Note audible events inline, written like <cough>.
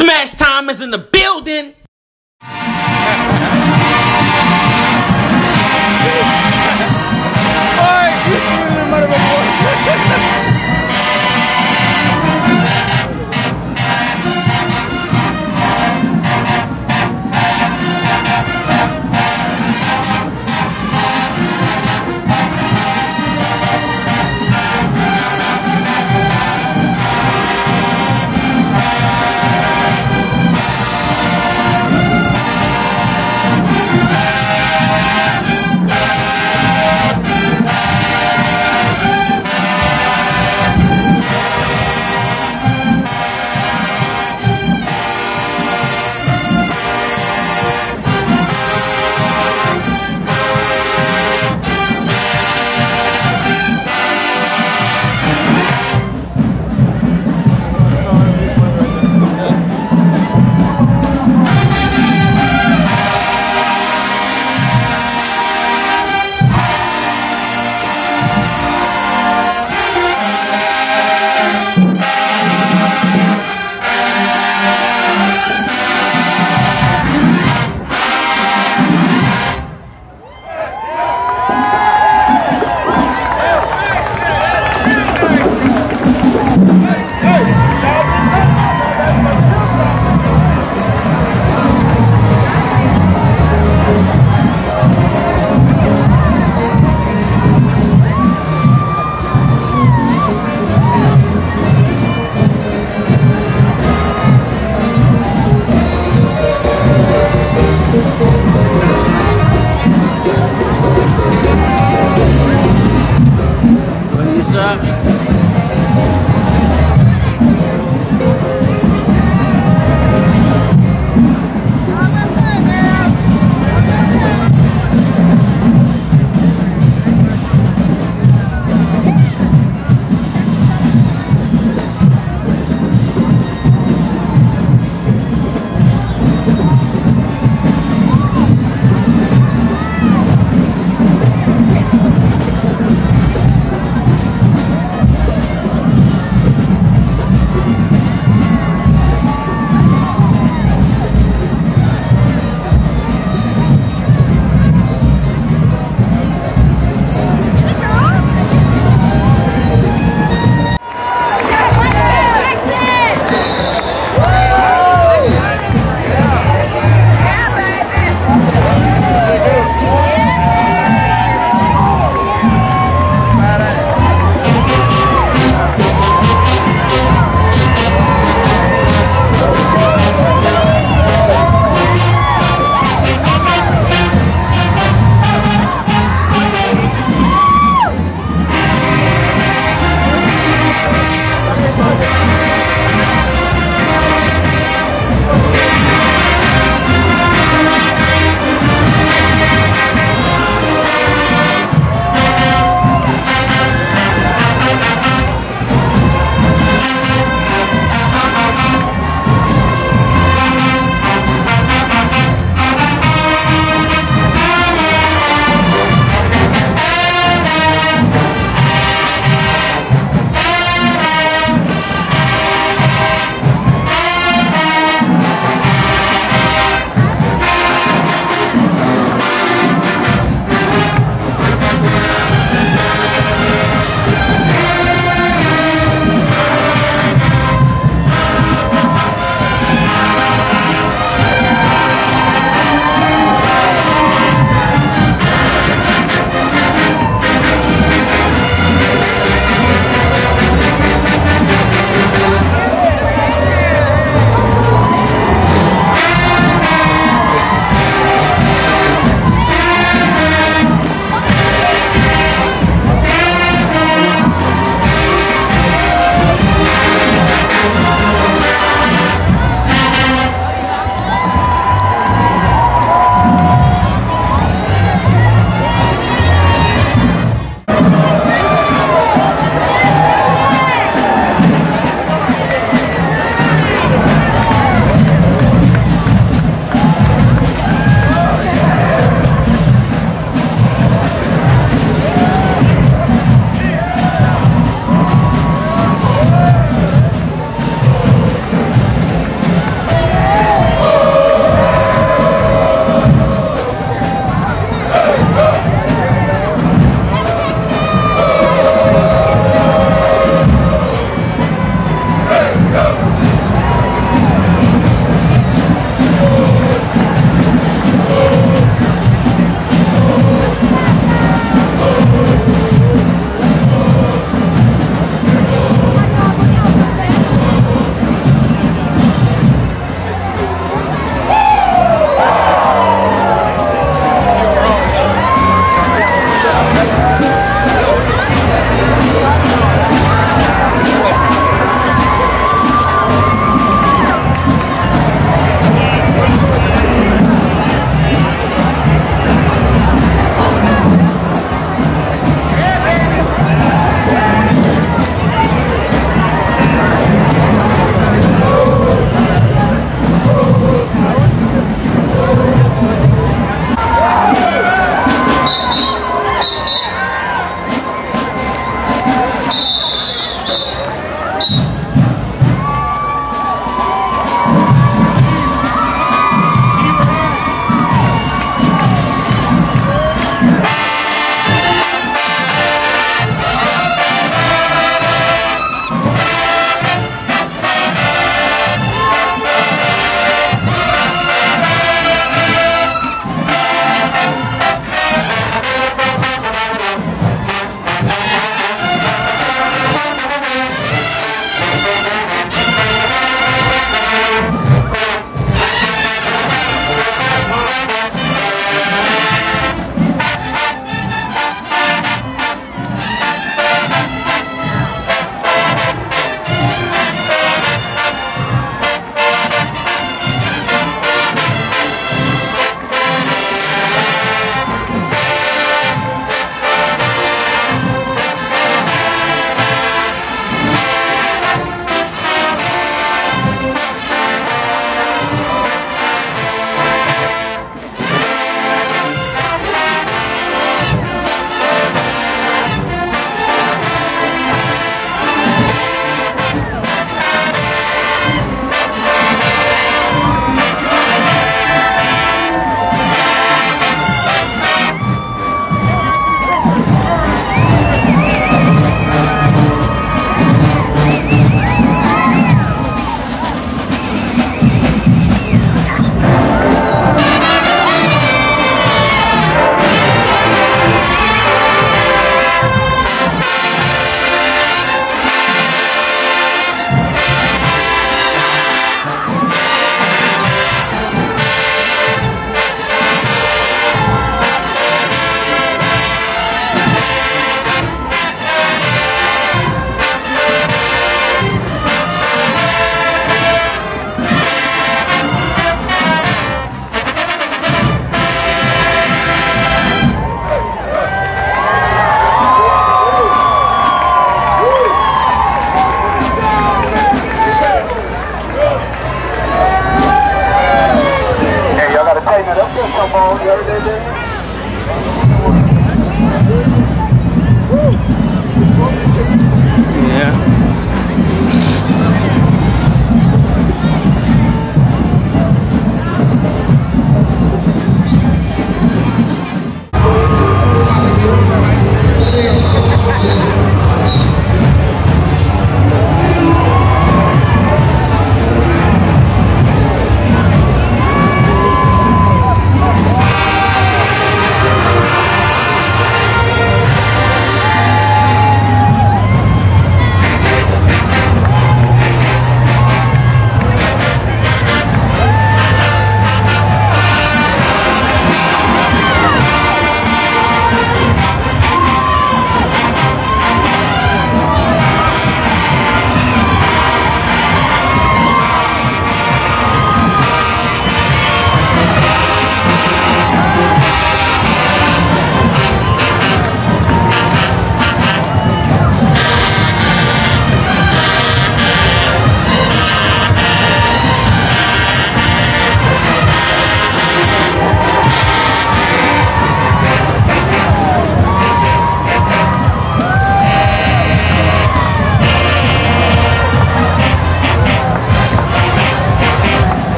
Smash time is in the building. <laughs> All right, <laughs> Go. <laughs>